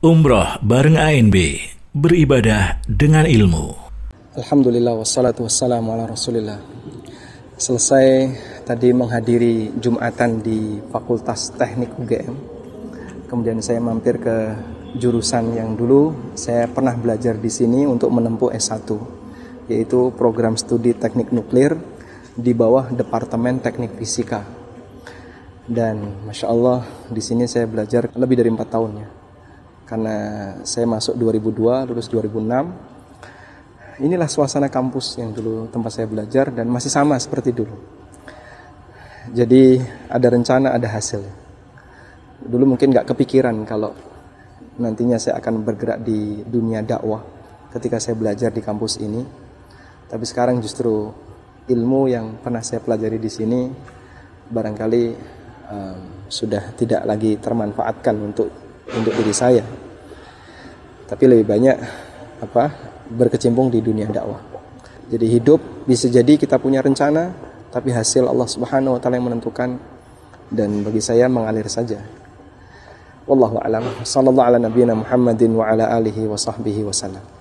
Umroh bareng ANB, beribadah dengan ilmu. Alhamdulillah wassalatu wassalamu ala rasulillah. Selesai tadi menghadiri Jumatan di Fakultas Teknik UGM Kemudian saya mampir ke jurusan yang dulu. Saya pernah belajar di sini untuk menempuh S1 Yaitu program studi teknik nuklir di bawah Departemen Teknik Fisika. Dan Masya Allah di sini saya belajar lebih dari 4 tahun ya karena saya masuk 2002 lulus 2006 inilah suasana kampus yang dulu tempat saya belajar dan masih sama seperti dulu. Jadi ada rencana ada hasil. Dulu mungkin nggak kepikiran kalau nantinya saya akan bergerak di dunia dakwah ketika saya belajar di kampus ini. Tapi sekarang justru ilmu yang pernah saya pelajari di sini barangkali um, sudah tidak lagi termanfaatkan untuk untuk diri saya tapi lebih banyak apa berkecimpung di dunia dakwah. Jadi hidup bisa jadi kita punya rencana tapi hasil Allah Subhanahu wa taala yang menentukan dan bagi saya mengalir saja. Wallahu alam. Sallallahu ala nabiyina Muhammadin wa ala alihi wa sahbihi wasallam